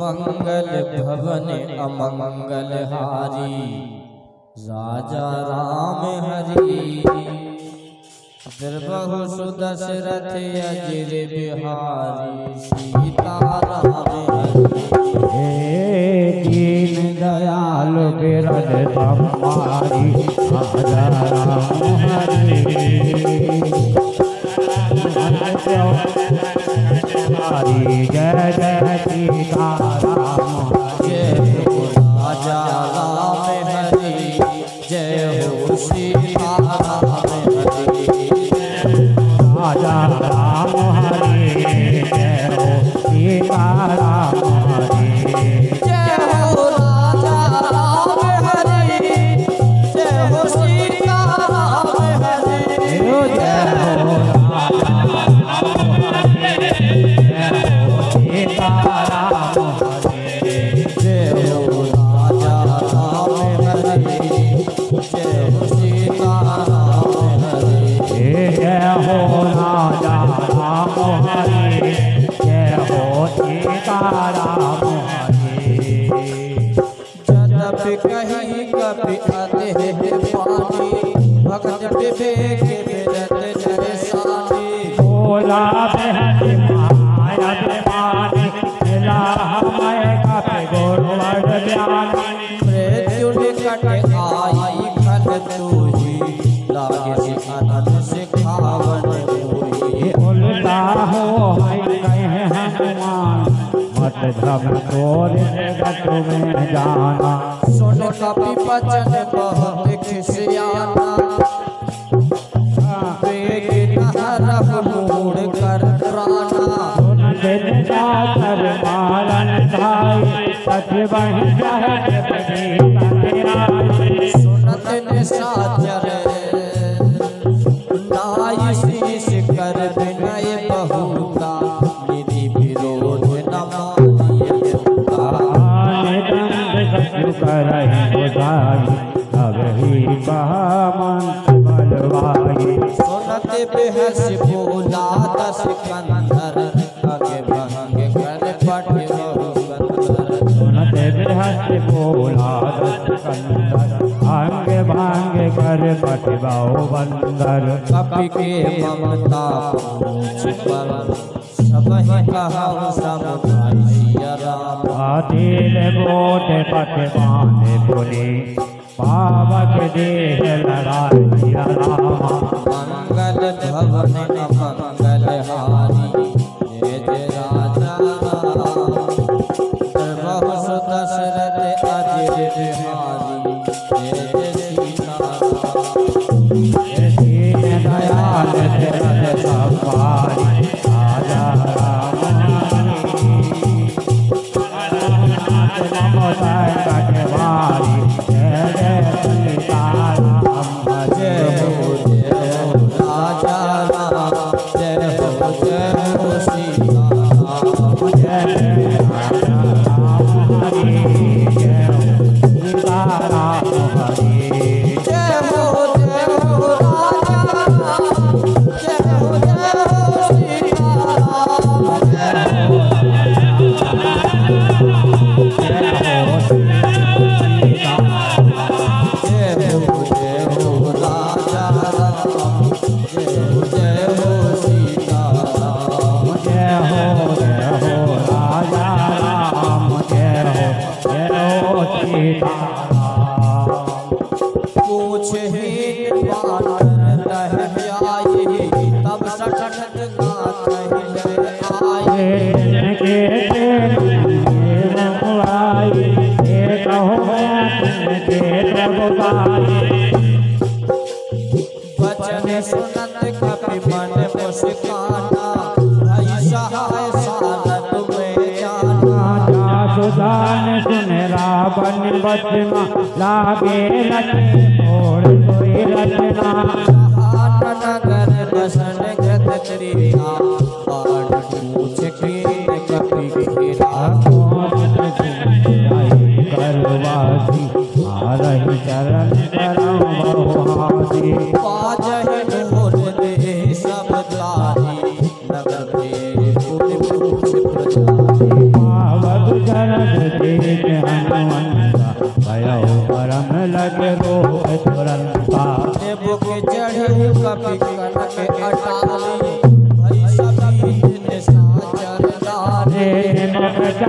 मंगल भवन अमंगल हारी। राजा राम हरि। द्रबहु सुदशरथ अजिर बिहारी। सीता राम हरि। दीन दयाल बिरद तुम्हारी राजा राम हरि। जय जय राजा राम हरि जय हो सीता राम हरि। जय हो राजा राम हरि जय हो सीता राम हरि। जय हो सीता राम हरि। जदप कहीं कभी आते हैं पानी भगत विवेक विरत नरसानी बोला बेहद माया बेमानी मिला हमें कपे गोरवड ज्ञानी मृत्यु निकट आई खल तू ही लागे अनंत से धम तोर में जाना सुन कपि बचन बहुत खिसियाना मूड़ कर प्राणा बेहस बोला दस कंधर अगे भंग कर पट बोला अंग भाँग कर पटबाओ बंदर। कपि के ममता पूछ पर सब ही कहा राम। आतिल बोट पट बांधे बोले पावक देह लड़ाई रामा। भवन अमंगल राम सुन रावण बचना लागे कोई रचना। नगर बसन गत क्रिया बाण पूछ के कपि गिरा। करवासी मारही चरण करम बहुहासी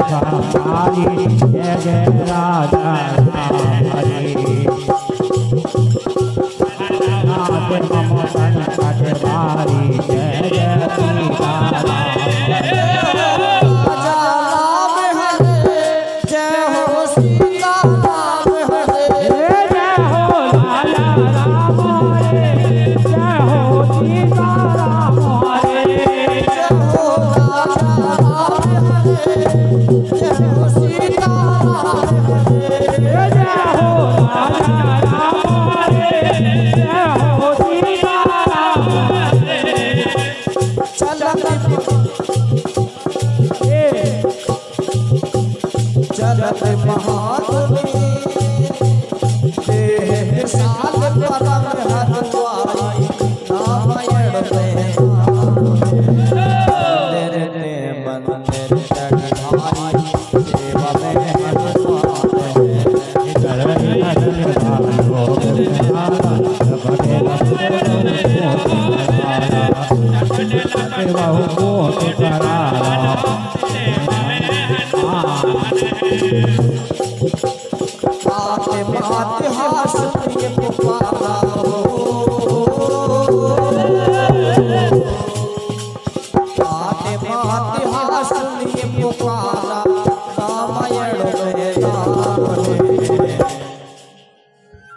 राजा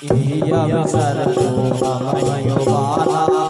Iya, bisa, bisa, bisa, bisa, bisa,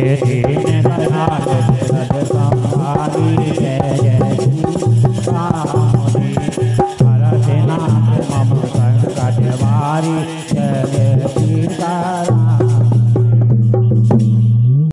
ये दीन